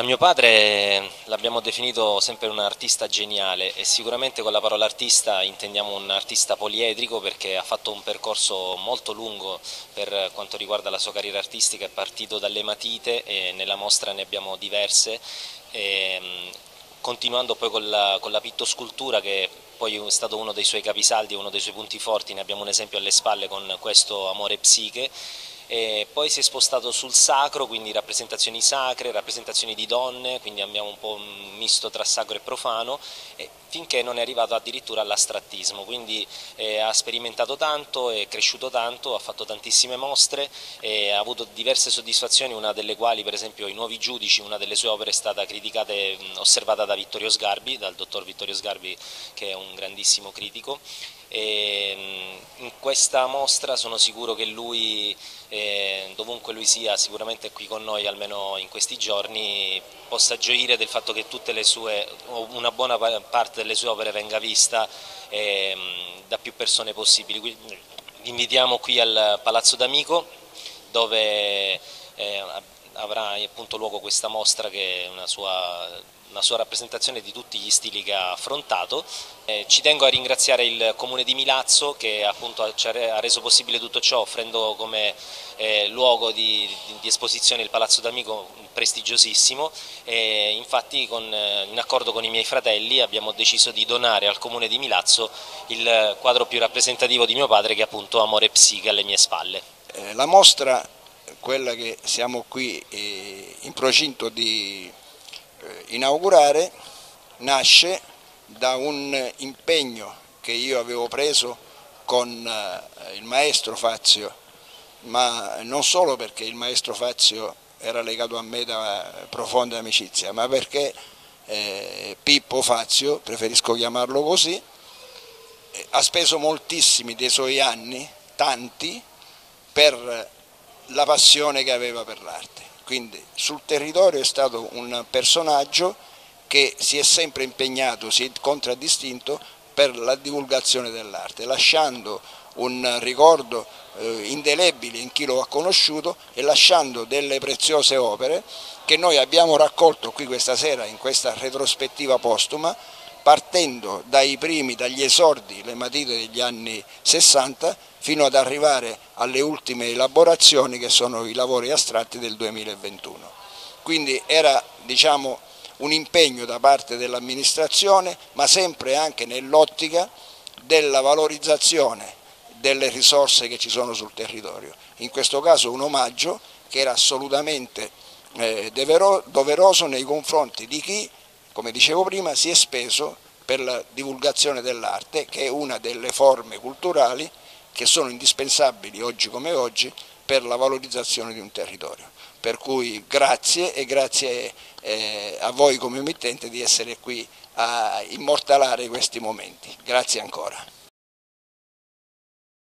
Mio padre l'abbiamo definito sempre un artista geniale e sicuramente con la parola artista intendiamo un artista poliedrico perché ha fatto un percorso molto lungo per quanto riguarda la sua carriera artistica, è partito dalle matite e nella mostra ne abbiamo diverse, e, continuando poi con la, con la pittoscultura che poi è stato uno dei suoi capisaldi, uno dei suoi punti forti, ne abbiamo un esempio alle spalle con questo Amore Psiche e poi si è spostato sul sacro, quindi rappresentazioni sacre, rappresentazioni di donne, quindi abbiamo un po' misto tra sacro e profano, e finché non è arrivato addirittura all'astrattismo, quindi eh, ha sperimentato tanto, è cresciuto tanto, ha fatto tantissime mostre, ha avuto diverse soddisfazioni, una delle quali per esempio I Nuovi Giudici, una delle sue opere è stata criticata e osservata da Vittorio Sgarbi, dal dottor Vittorio Sgarbi che è un grandissimo critico e in questa mostra sono sicuro che lui, eh, dovunque lui sia, sicuramente qui con noi almeno in questi giorni, possa gioire del fatto che sue, una buona parte delle sue opere venga vista eh, da più persone possibili. Quindi, vi invitiamo qui al Palazzo d'Amico dove eh, avrà appunto luogo questa mostra che è una sua una sua rappresentazione di tutti gli stili che ha affrontato. Eh, ci tengo a ringraziare il Comune di Milazzo che appunto ci ha reso possibile tutto ciò offrendo come eh, luogo di, di, esposizione il Palazzo d'Amico prestigiosissimo e infatti con, eh, in accordo con i miei fratelli abbiamo deciso di donare al Comune di Milazzo il quadro più rappresentativo di mio padre che è appunto Amore Psiche alle mie spalle. Eh, la mostra, quella che siamo qui eh, in procinto di eh, inaugurare nasce da un impegno che io avevo preso con eh, il maestro Fazio, ma non solo perché il maestro Fazio era legato a me da profonda amicizia, ma perché Pippo Fazio, preferisco chiamarlo così, ha speso moltissimi dei suoi anni, tanti, per la passione che aveva per l'arte. Quindi sul territorio è stato un personaggio che si è sempre impegnato, si è contraddistinto per la divulgazione dell'arte, lasciando un ricordo eh, indelebile in chi lo ha conosciuto e lasciando delle preziose opere che noi abbiamo raccolto qui questa sera in questa retrospettiva postuma partendo dai primi, dagli esordi, le matite degli anni 60 fino ad arrivare alle ultime elaborazioni che sono i lavori astratti del 2021. Quindi era diciamo, un impegno da parte dell'amministrazione ma sempre anche nell'ottica della valorizzazione delle risorse che ci sono sul territorio. In questo caso un omaggio che era assolutamente eh, doveroso nei confronti di chi come dicevo prima, si è speso per la divulgazione dell'arte, che è una delle forme culturali che sono indispensabili oggi come oggi per la valorizzazione di un territorio. Per cui grazie e grazie eh, a voi come emittente di essere qui a immortalare questi momenti. Grazie ancora.